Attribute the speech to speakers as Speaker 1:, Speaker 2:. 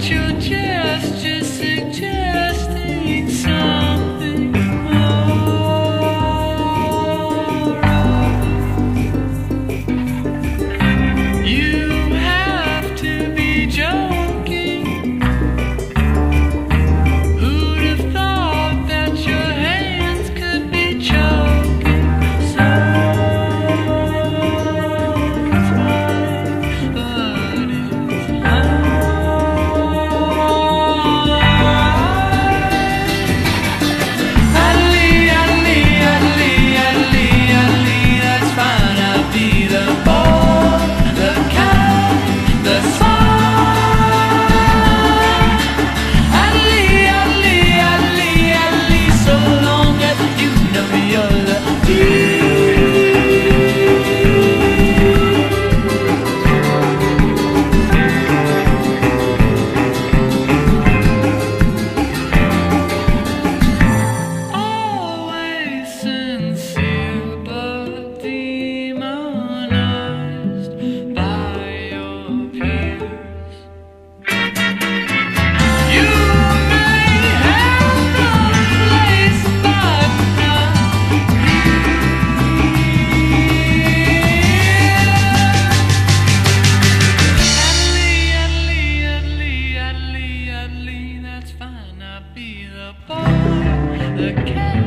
Speaker 1: the boy, cat.